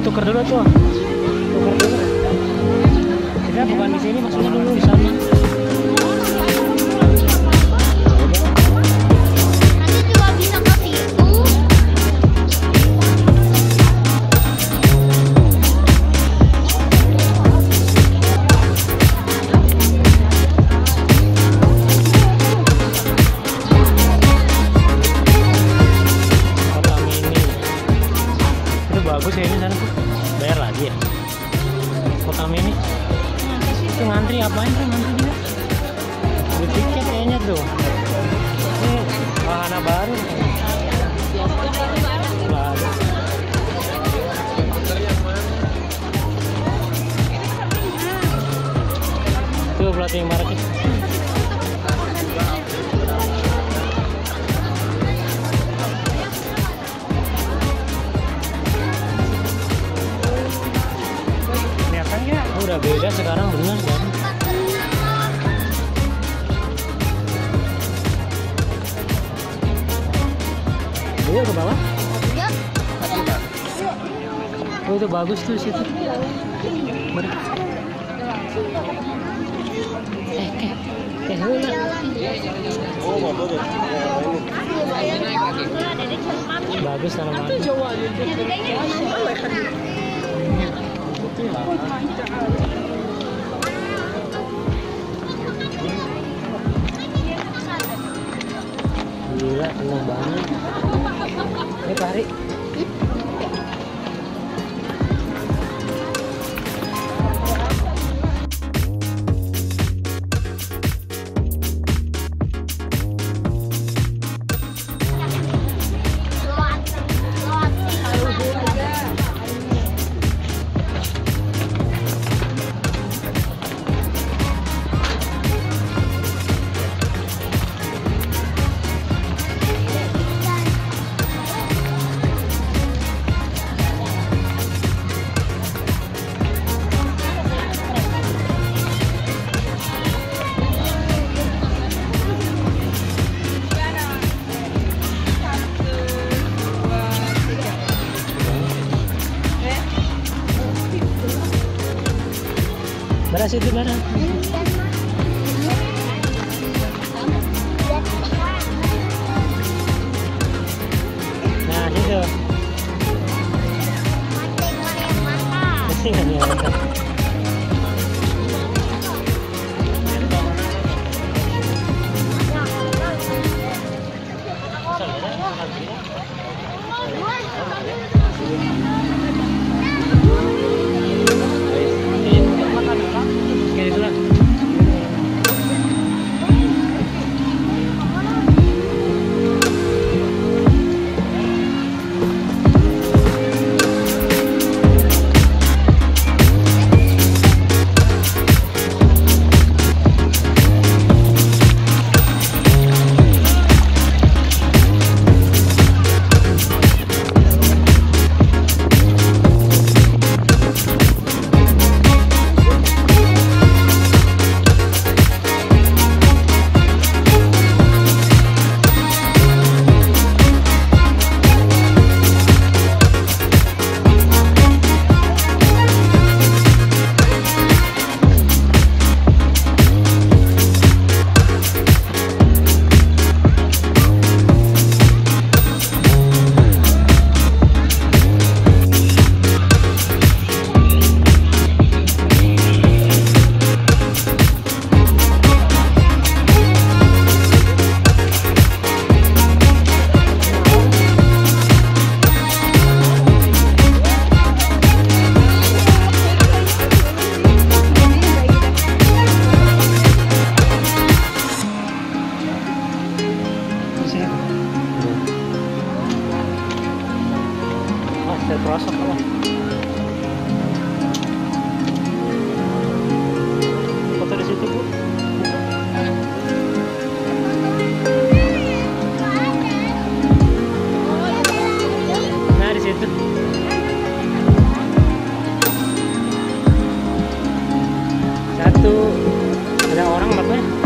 Tukar dulu tuh. Tukar dulu. Kita bukan di sini, maksudnya dulu bagus ya ini sana tuh. Bayar lagi ya. Kota mini. Itu ngantri apain tuh ngantri dia? Beli tiket kayaknya tuh. Ini wahana baru. Baru. Beda sekarang bener kan? Iya ke bawah? Oh itu bagus tuh situ. Bener. Eh, eh, eh. Bagus tanaman. Bara situ bara. Nah, situ. Mesti nggak nih ada orang makanya